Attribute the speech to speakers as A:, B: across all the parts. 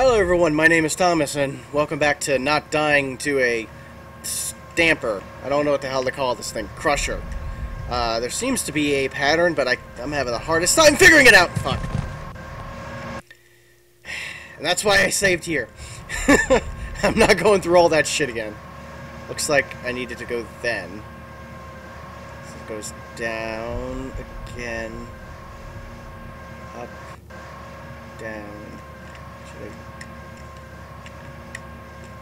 A: Hello everyone, my name is Thomas and welcome back to Not Dying to a Stamper. I don't know what the hell to call this thing. Crusher. Uh, there seems to be a pattern, but I, I'm having the hardest time figuring it out. Fuck. And that's why I saved here. I'm not going through all that shit again. Looks like I needed to go then. So it goes down again. Up. Down.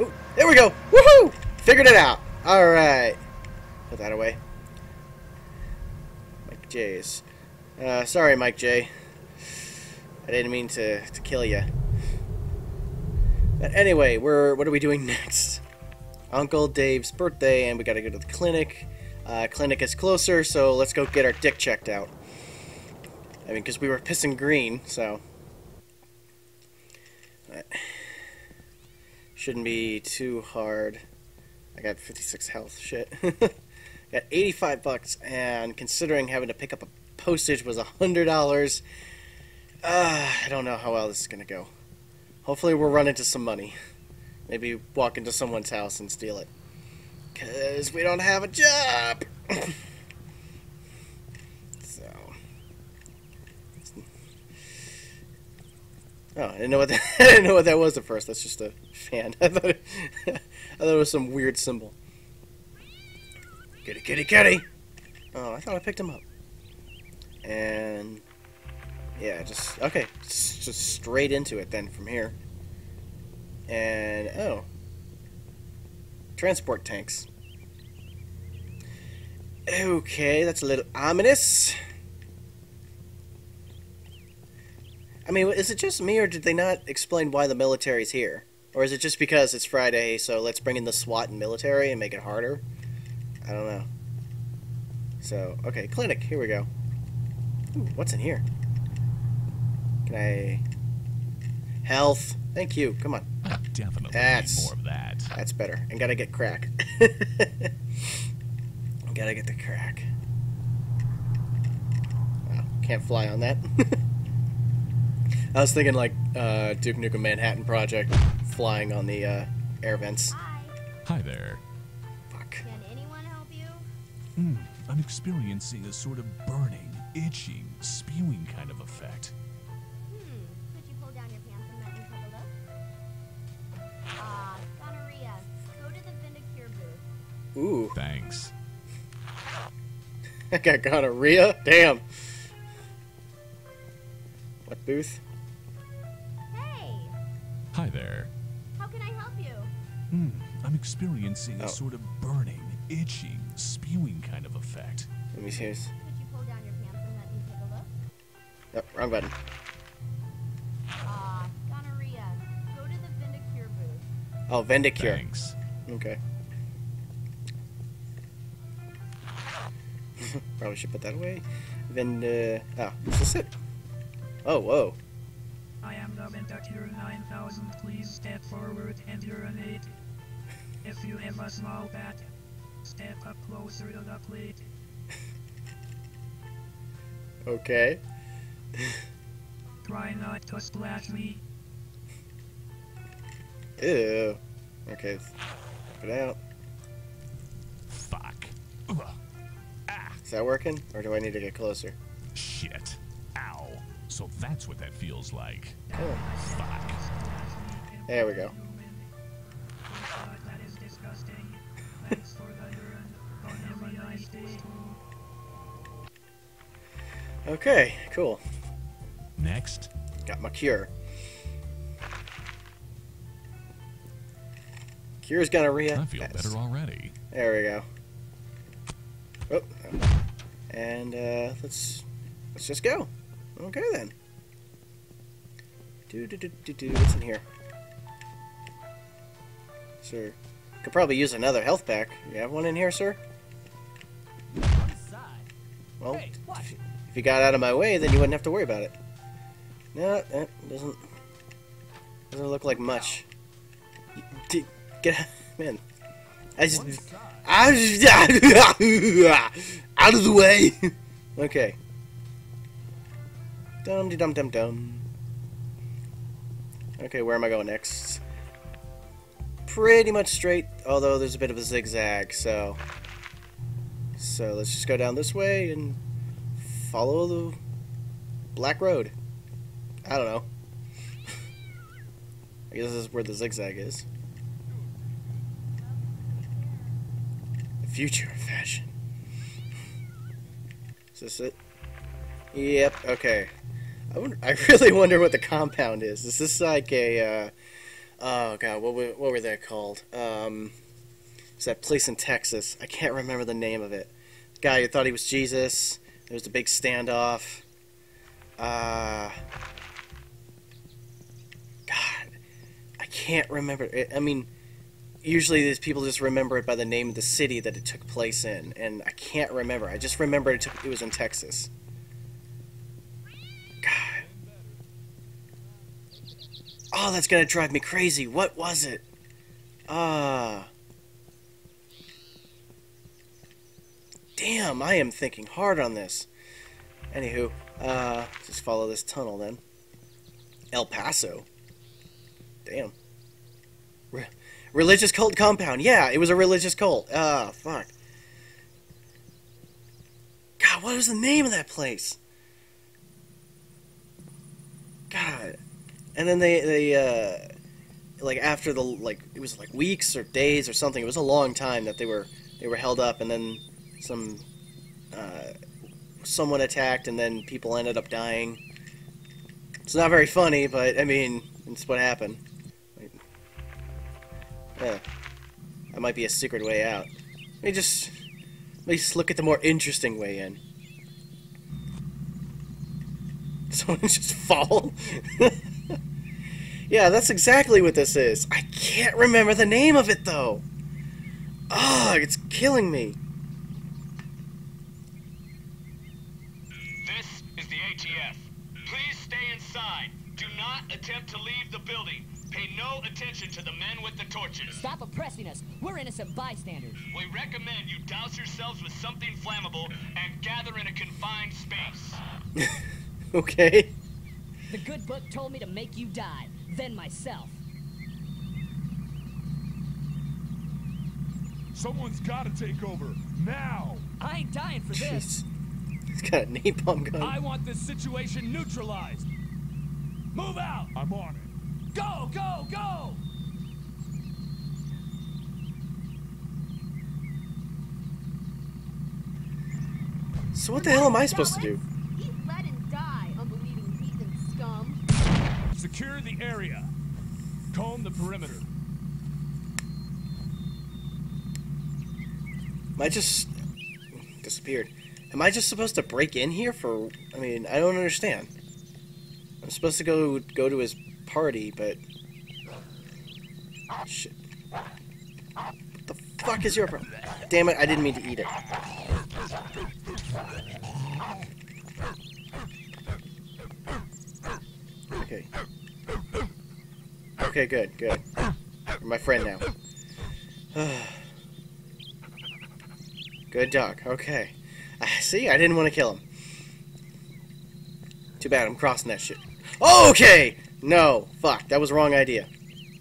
A: Ooh, there we go! Woohoo! Figured it out! Alright. Put that away. Mike J's. Uh, sorry, Mike J. I didn't mean to, to kill you. But anyway, we're what are we doing next? Uncle Dave's birthday, and we gotta go to the clinic. Uh, clinic is closer, so let's go get our dick checked out. I mean, because we were pissing green, so... Shouldn't be too hard. I got 56 health. Shit. got 85 bucks, and considering having to pick up a postage was $100, uh, I don't know how well this is going to go. Hopefully we'll run into some money. Maybe walk into someone's house and steal it. Because we don't have a job! so... Oh, I didn't know what that, I didn't know what that was at first. That's just a fan. I thought it, I thought it was some weird symbol. Kitty, kitty, kitty! Oh, I thought I picked him up. And yeah, just okay, just, straight into it then from here. And oh, transport tanks. Okay, that's a little ominous. I mean, is it just me, or did they not explain why the military's here? Or is it just because it's Friday, so let's bring in the SWAT and military and make it harder? I don't know. So, okay, clinic, here we go. Ooh, what's in here? Can I... Health. Thank you. Come on.
B: I definitely
A: That's-
B: more of that.
A: That's better. And gotta get crack. gotta get the crack. Wow, can't fly on that. I was thinking like uh, Duke Nukem Manhattan Project, flying on the uh, air vents.
C: Hi,
B: Hi there.
A: Fuck.
C: can anyone help you?
B: Hmm, I'm experiencing a sort of burning, itching, spewing kind of effect.
C: Hmm, could you pull down your pants and let me take a look? Ah, gonorrhea. Go to the Vindicure booth.
A: Ooh,
B: Thanks.
A: I got gonorrhea. Damn. What booth?
B: Experiencing
A: Oh.
B: a sort of burning, itching, spewing kind of effect.
A: Let me see. this.
C: Could you pull down your pants and let me take a look?
A: Oh, wrong button.
C: Ah, gonorrhea. Go to the Vindicure booth.
A: Oh, Vendicure.
B: Thanks.
A: Okay. Probably should put that away. Then, uh, ah, is this it? Oh, whoa.
D: I am the Vindicure 9000. Please step forward and urinate. If you have a small bat, step up closer to the plate.
A: Okay.
D: Try not to splash me.
A: Ew. Okay. Put it out.
B: Fuck. Ugh. Ah,
A: Is that working? Or do I need to get closer?
B: shit. Ow. So that's what that feels like.
A: Oh,
B: Fuck.
A: there we go. Okay, cool.
B: Next.
A: Got my cure. Cure's gonorrhea.
B: I feel better already.
A: There we go. Oh, oh. and uh, let's let's just go. Okay then. Do do do do do. What's in here? Sir, could probably use another health pack. You have one in here, sir? Well, if, if you got out of my way, then you wouldn't have to worry about it. No, that doesn't doesn't look like much. Get man. I just I just- out of the way. okay. Dum de dum dum dum. Okay, where am I going next? Pretty much straight, although there's a bit of a zigzag, so... So let's just go down this way and follow the black road. I don't know. I guess this is where the zigzag is. The future of fashion. Is this it? Yep, okay. I, wonder, I really wonder what the compound is. Is this like a, uh, oh god, what were, what were they called? Um, it's that place in Texas. I can't remember the name of it. Guy who thought he was Jesus. There was a big standoff. Uh, God, I can't remember. It. I mean, usually these people just remember it by the name of the city that it took place in, and I can't remember. I just remember it, took, it was in Texas. God. Oh, that's gonna drive me crazy. What was it? Ah. Damn, I am thinking hard on this. Anywho, uh, just follow this tunnel then. El Paso. Damn. Re- religious cult compound. Yeah, it was a religious cult. Ah, fuck. God, what was the name of that place? God. And then they they uh like after the like it was like weeks or days or something. It was a long time that they were they were held up and then some uh someone attacked and then people ended up dying. It's not very funny, but I mean, it's what happened. Yeah. That might be a secret way out. Let me just let me just look at the more interesting way in. Someone just fall? yeah, that's exactly what this is. I can't remember the name of it though. Ugh, it's killing me.
E: This is the ATF. Please stay inside. Do not attempt to leave the building. Pay no attention to the men with the torches.
F: Stop oppressing us. We're innocent bystanders.
E: We recommend you douse yourselves with something flammable and gather in a confined space.
A: Okay.
F: The good book told me to make you die, then myself.
B: Someone's gotta take over. Now!
F: I ain't dying for this.
A: Jeez. He's got a napalm gun.
G: I want this situation neutralized. Move out!
B: I'm on it.
G: Go, go, go!
A: So what the hell am I supposed to do?
C: Eat lead and die, unbelieving heathen scum.
G: Secure the area. Comb the perimeter.
A: Am I just disappeared? Am I just supposed to break in here for? I mean, I don't understand. I'm supposed to go go to his party, but shit. What the fuck is your problem? Damn it! I didn't mean to eat it. Okay. Okay, good, good. You're my friend now. Good dog. Okay. Ah, See, I didn't want to kill him. Too bad. I'm crossing that shit. Okay. No. Fuck. That was wrong idea.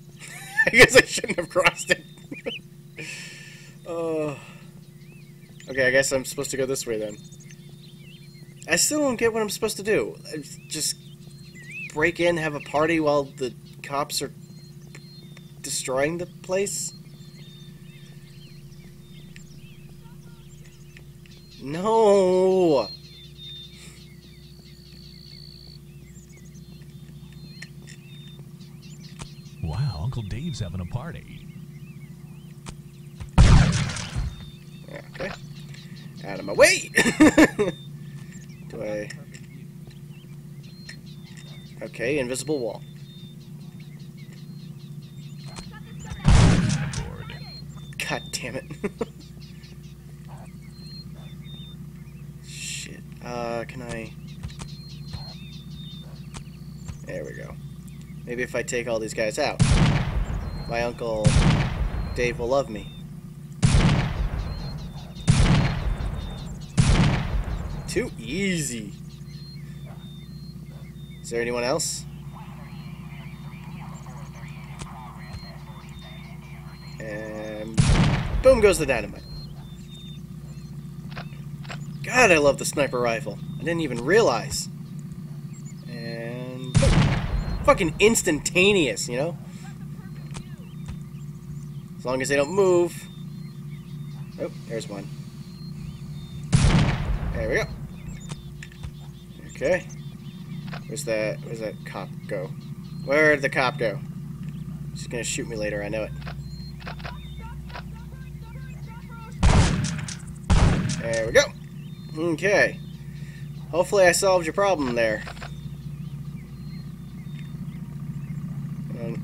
A: I guess I shouldn't have crossed it. oh. Okay. I guess I'm supposed to go this way then. I still don't get what I'm supposed to do. Uh, Just break in, have a party while the cops are destroying the place. No.
B: Uncle Dave's having a party.
A: Okay. Out of my way. Do I? Okay, invisible wall. God damn it. Shit. Uh, can I? Maybe if I take all these guys out, my uncle Dave will love me. Too easy. Is there anyone else? And boom goes the dynamite. God, I love the sniper rifle. I didn't even realize. Fucking instantaneous, you know? As long as they don't move. Oh, there's one. There we go. Okay. Where's that where's that cop go? Where'd the cop go? She's gonna shoot me later, I know it. There we go. Okay. Hopefully I solved your problem there. Um,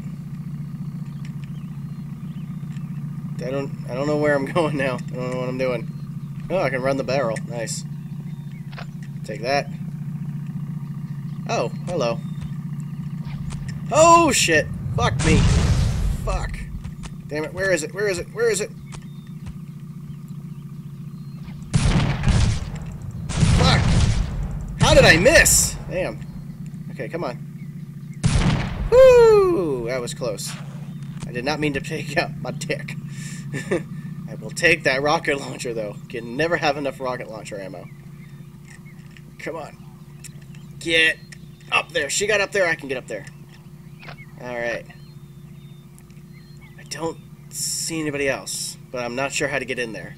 A: I don't I don't know where I'm going now. I don't know what I'm doing. Oh, I can run the barrel. Nice. Take that. Oh, hello. Oh shit! Fuck me. Fuck. Damn it, where is it? Where is it? Where is it? Fuck! How did I miss? Damn. Okay, come on. Woo! That was close. I did not mean to take out my dick. I will take that rocket launcher, though. Can never have enough rocket launcher ammo. Come on. Get up there. She got up there, I can get up there. Alright. I don't see anybody else, but I'm not sure how to get in there.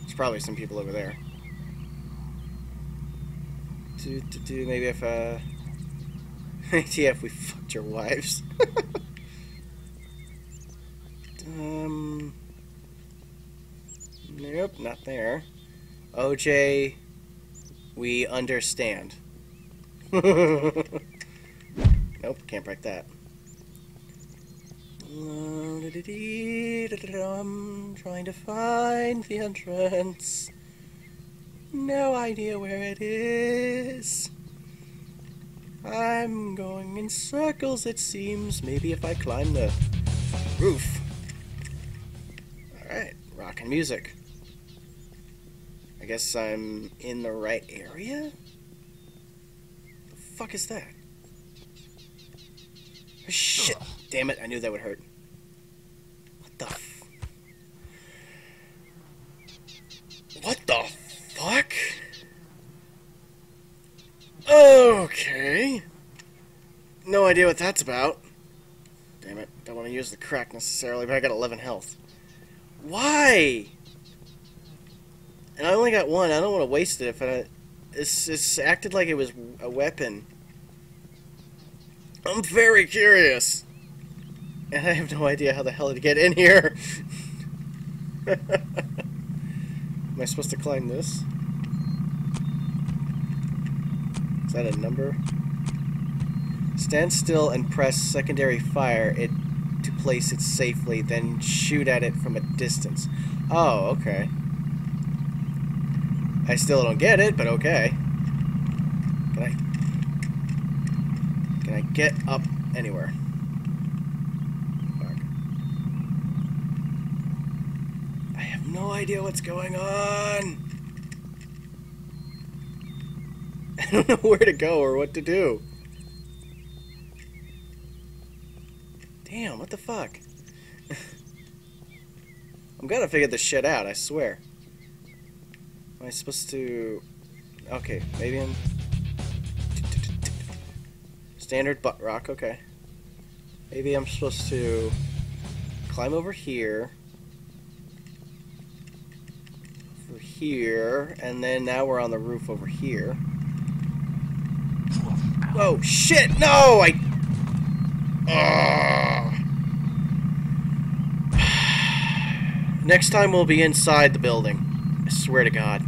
A: There's probably some people over there. Do, do, do, maybe if, uh... ATF, we fucked your wives. Um... Nope, not there. OJ, we understand. nope, can't break that. I'm trying to find the entrance. No idea where it is. I'm going in circles, it seems. Maybe if I climb the roof. Rockin' music. I guess I'm in the right area? The fuck is that? Oh, shit! Damn it, I knew that would hurt. What the f- What the fuck? Okay. No idea what that's about. Damn it, don't want to use the crack necessarily, but I got 11 health. Why? And I only got one. I don't want to waste it if I. It's, it's acted like it was a weapon. I'm very curious. And I have no idea how the hell to get in here. Am I supposed to climb this? Is that a number? Stand still and press secondary fire it place it safely, then shoot at it from a distance. Oh, okay. I still don't get it, but okay. Can I... Can I get up anywhere? I have no idea what's going on! I don't know where to go or what to do. Damn, what the fuck? I'm gonna figure this shit out, I swear. Am I supposed to... Okay, maybe I'm... Standard butt rock, okay. Maybe I'm supposed to climb over here. Over here, and then now we're on the roof over here. Oh, shit! No! I... Ugh. Next time we'll be inside the building. I swear to God.